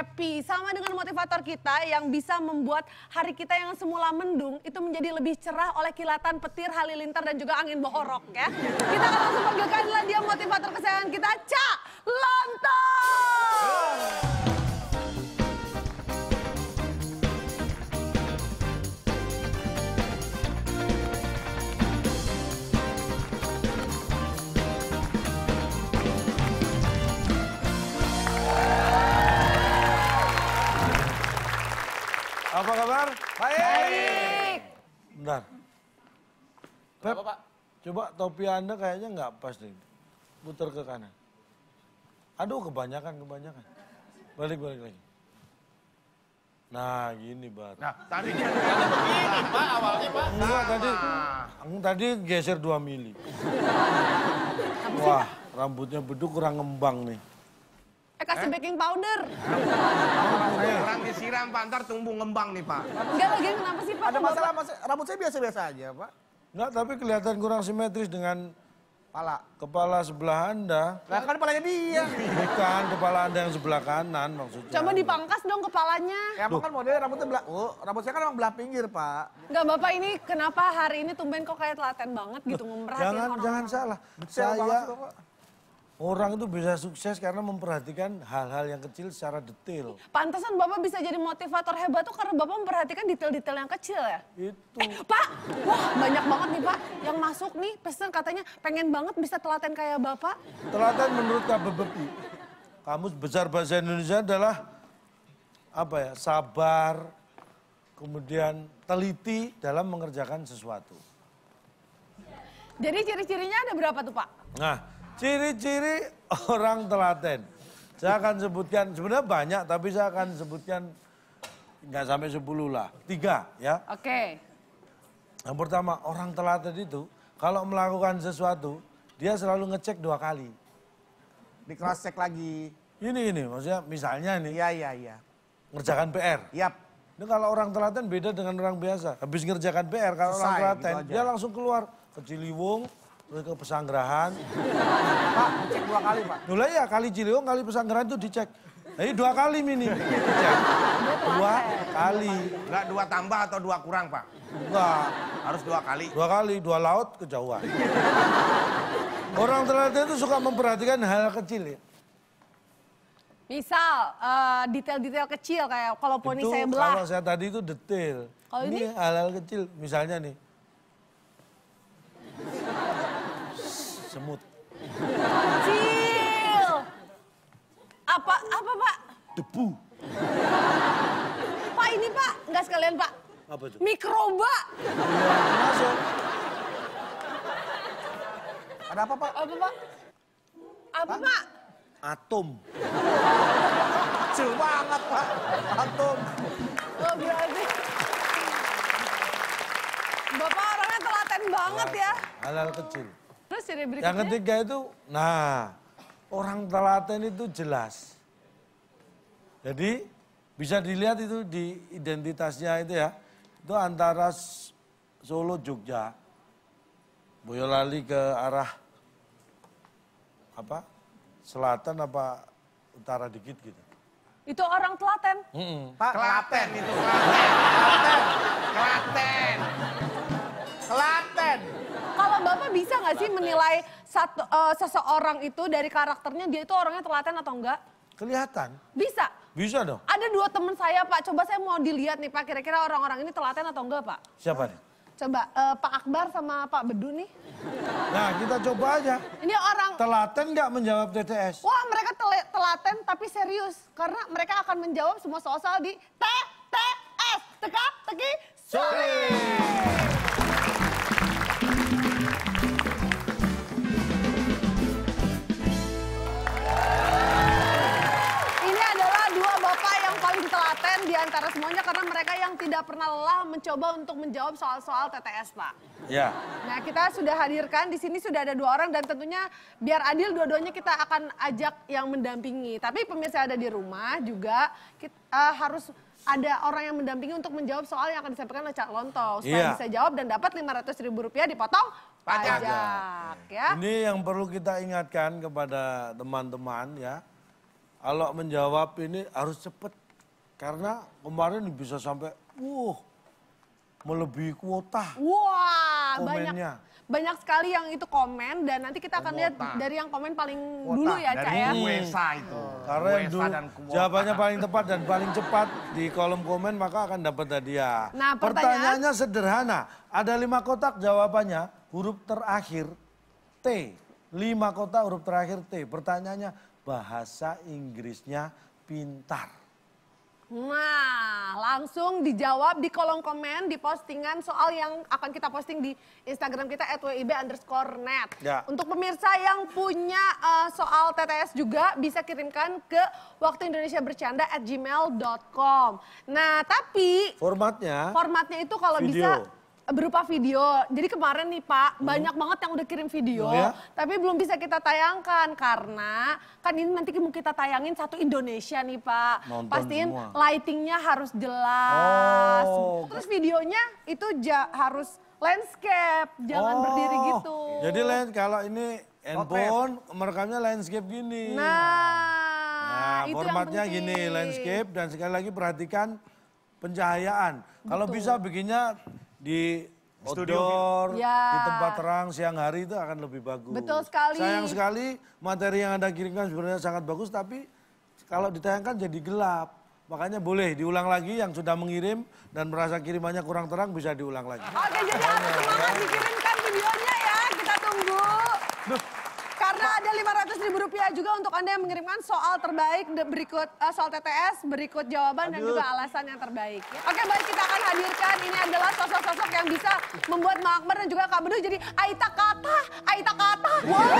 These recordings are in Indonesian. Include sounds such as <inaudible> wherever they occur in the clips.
happy. Sama dengan motivator kita yang bisa membuat hari kita yang semula mendung itu menjadi lebih cerah oleh kilatan petir halilintar dan juga angin bohorok ya. Kita akan langsung panggilkan dia motivator kesayangan kita, Cak Lontong. Apa kabar? Baik. Bentar. Pep, coba topi Anda kayaknya nggak pas nih. Putar ke kanan. Aduh, kebanyakan, kebanyakan. Balik, balik lagi. Nah, gini baru. Nah, tadi dia begini, Pak, awalnya, Pak. Enggak, tadi, tadi geser 2 mili. Wah, rambutnya beduk kurang ngembang nih. Eh kasih baking powder. Kurang disiram, Pak, ntar tumbuh ngembang nih, Pak. Enggak lagi kenapa sih Pak? Ada masalah, Bapak- mas, rambut saya biasa-biasa aja, Pak. Enggak, tapi kelihatan kurang simetris dengan Pala. kepala sebelah Anda. Lah kan kepalanya dia. Bukan kepala Anda yang sebelah kanan maksudnya. Coba dipangkas dong kepalanya. Ya emang kan modelnya rambutnya belah, oh rambut saya kan emang belah pinggir, Pak. Enggak Bapak ini kenapa hari ini tumben kok kayak telaten banget gitu memperhatikan Jangan orang. jangan salah. Detail Saya banget. Orang itu bisa sukses karena memperhatikan hal-hal yang kecil secara detail. Pantesan Bapak bisa jadi motivator hebat tuh karena Bapak memperhatikan detail-detail yang kecil ya. Itu. Eh, Pak, wah banyak banget nih Pak yang masuk nih pesan katanya pengen banget bisa telaten kayak Bapak. Telaten menurut KBBI. Kamus Besar Bahasa Indonesia adalah apa ya? Sabar, kemudian teliti dalam mengerjakan sesuatu. Jadi ciri-cirinya ada berapa tuh Pak? Nah, ciri-ciri orang telaten. Saya akan sebutkan, sebenarnya banyak, tapi saya akan sebutkan nggak sampai 10 lah. Tiga ya. Oke. Yang pertama, orang telaten itu kalau melakukan sesuatu, dia selalu ngecek dua kali. Di cross check lagi. Ini ini, maksudnya misalnya nih, Iya, iya, iya. ngerjakan PR. Yap. Ini kalau orang telaten beda dengan orang biasa. Habis ngerjakan PR, kalau orang Selesai, telaten, gitu aja. dia langsung keluar ke Ciliwung, terus ke Pesanggerahan. <laughs> Pak, cek dua kali, Pak. Dulu ya kali Ciliwung, kali Pesanggerahan itu dicek. Nah, ini dua kali mini. <laughs> Dicek. Dua kali. Enggak dua tambah atau dua kurang, Pak? Enggak. Harus dua kali. Dua kali, dua laut kejauhan. <laughs> Orang telaten itu suka memperhatikan hal kecil ya. Misal eh, detail-detail kecil kayak kalau poni itu saya kalau belah. saya tadi itu detail. Kalau ini ini? hal-hal kecil, misalnya nih. Semut. Kecil. Apa apa Pak? Debu. Pak ini Pak, nggak sekalian Pak. Apa itu? Mikroba. Masuk. Ada apa, Pak? Apa Pak? Apa Pak? Atom. Kecil banget, Pak. Atom. Oh berarti. Bapak orangnya telaten banget ya. Hal-hal kecil. Terus berikutnya. Yang ketiga itu, nah orang telaten itu jelas. Jadi bisa dilihat itu di identitasnya itu ya. Itu antara Solo, Jogja, Boyolali ke arah apa? Selatan apa utara dikit gitu. Itu orang telaten. Mm-mm. Pak, Klaten itu, Klaten. Klaten. Klaten. Kalau Bapak bisa nggak sih menilai satu, eh, seseorang itu dari karakternya dia itu orangnya telaten atau enggak? Kelihatan, Bisa. bisa dong. Ada dua teman saya Pak, coba saya mau dilihat nih Pak, kira-kira orang-orang ini telaten atau enggak Pak? Siapa nih? Coba eh, Pak Akbar sama Pak Bedu nih. Nah kita coba aja. Ini orang, Telaten nggak menjawab TTS? wah mereka tele- telaten tapi serius. Karena mereka akan menjawab semua soal-soal di TTS. Teka, teki, sulit. Tidak pernah lelah mencoba untuk menjawab soal-soal TTS, Pak. Ya. Nah, kita sudah hadirkan di sini sudah ada dua orang dan tentunya biar adil dua-duanya kita akan ajak yang mendampingi. Tapi pemirsa ada di rumah juga kita, eh, harus ada orang yang mendampingi untuk menjawab soal yang akan disampaikan oleh Cak Lontong. Supaya Iya. bisa jawab dan dapat 500 ribu rupiah dipotong Pajak. pajak. ya. Ini yang perlu kita ingatkan kepada teman-teman ya. kalau menjawab ini harus cepet. Karena kemarin bisa sampai, wuh, melebihi kuota Wah, banyak komennya. banyak sekali yang itu komen dan nanti kita akan lihat dari yang komen paling Kuota. dulu ya, Cak Dari ya. Kuesa itu. Karena yang dulu dan kuota. jawabannya paling tepat dan paling cepat di kolom komen maka akan dapat hadiah. Nah, pertanyaan- Pertanyaannya sederhana. Ada lima kotak jawabannya huruf terakhir T. Lima kotak huruf terakhir T. Pertanyaannya bahasa Inggrisnya pintar. Nah, langsung dijawab di kolom komen, di postingan soal yang akan kita posting di Instagram kita @wib underscore net. Ya. Untuk pemirsa yang punya eh, soal TTS juga bisa kirimkan ke waktu Indonesia bercanda at gmail.com. Nah, tapi Formatnya formatnya itu kalau Video. bisa berupa video. Jadi kemarin nih Pak, banyak banget yang udah kirim video, Oh ya? tapi belum bisa kita tayangkan karena kan ini nanti mau kita tayangin satu Indonesia nih Pak. Nonton Pastiin semua. lightingnya harus jelas. Oh, Terus videonya itu ja- harus landscape, jangan Oh, berdiri gitu. Jadi kalau ini handphone merekamnya landscape gini. Nah, Nah, itu formatnya gini, landscape dan sekali lagi perhatikan pencahayaan. Kalau bisa bikinnya di outdoor, Ya. di tempat terang siang hari itu akan lebih bagus. Betul sekali. Sayang sekali materi yang Anda kirimkan sebenarnya sangat bagus tapi kalau ditayangkan jadi gelap. Makanya boleh diulang lagi yang sudah mengirim dan merasa kirimannya kurang terang bisa diulang lagi. Oke, jadi harus semangat dikirimkan videonya ya. Kita tunggu. Karena ada 500 ribu rupiah juga untuk Anda yang mengirimkan soal terbaik berikut eh, soal TTS, berikut jawaban dan juga alasan yang terbaik. ya. Oke, baik kita akan hadirkan ini adalah sosok-sosok yang bisa membuat Mak Akbar dan juga Kak Bedu jadi Aita Kata, Aita Kata, wow,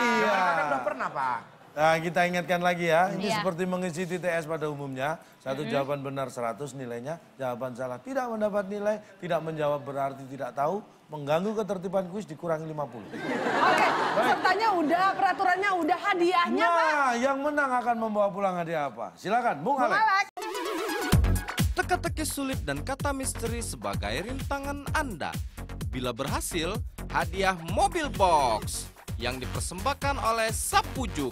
Iya. Kan udah pernah Pak. Nah, kita ingatkan lagi ya, ini Iya. seperti mengisi TTS pada umumnya. Satu jawaban benar 100 nilainya, jawaban salah tidak mendapat nilai, tidak menjawab berarti tidak tahu, mengganggu ketertiban kuis dikurangi 50. Oke, pesertanya udah, peraturannya udah, hadiahnya Pak. Nah, yang menang akan membawa pulang hadiah apa? Silakan, Bung Alex. Alex. Teka-teki sulit dan kata misteri sebagai rintangan Anda. Bila berhasil, hadiah mobil box yang dipersembahkan oleh Sapu Juk.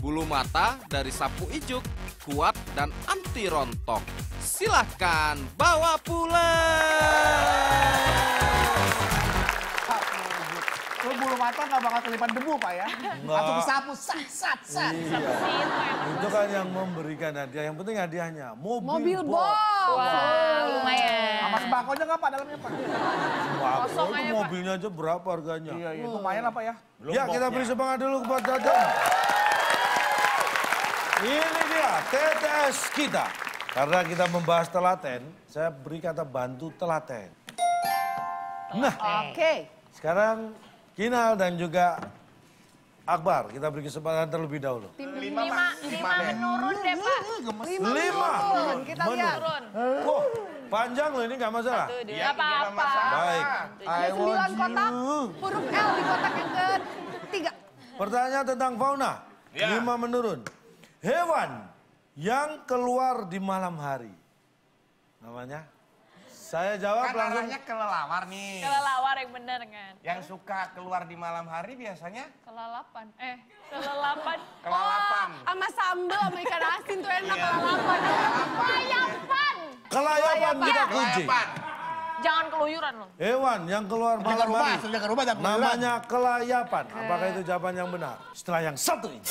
Bulu mata dari sapu ijuk, kuat dan anti rontok. Silahkan bawa pulang. Lu bulu mata nggak bakal kelipan debu, Pak ya. Langsung sapu, sat, sat, sat. Iya. Itu kan yang memberikan hadiah, yang penting hadiahnya mobil, Mobil box. box. Wah, lumayan. Sembakonya nggak, Pak, dalamnya, Pak? Itu aja, Pak. mobilnya aja berapa harganya? Iya, iya. Lumayan apa ya? ya, kita beri semangat dulu kepada Jajan. Ini dia TTS kita. Karena kita membahas telaten, saya beri kata bantu telaten. Nah, Oke. sekarang Kinal dan juga Akbar, kita beri kesempatan terlebih dahulu. Tim Lima, lima menurun deh Pak. lima. Lima. menurun. Kita lihat. Turun. Wah, panjang loh ini nggak masalah. Iya, apa-apa. Baik. Ada sembilan kotak, huruf L di kotak yang ketiga. Pertanyaan tentang fauna. Ya. Lima menurun. Hewan yang keluar di malam hari. Namanya? Saya jawab Kan langsung. arahnya kelelawar nih. Kelelawar yang bener kan. Yang suka keluar di malam hari biasanya Kelalapan. Eh, kelelapan. kelalapan. Oh, sama sambel sama ikan asin tuh enak Iya. lalapan. Kelayapan. Kelayapan kita kunci. Kelayapan. Jangan keluyuran loh. Hewan yang keluar malam rumah, hari. rumah, keluyuran. Namanya kelayapan. Apakah itu jawaban yang benar? Setelah yang satu ini.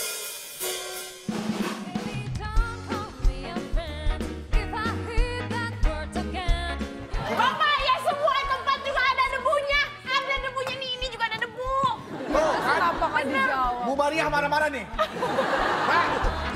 Maria marah-marah nih. I try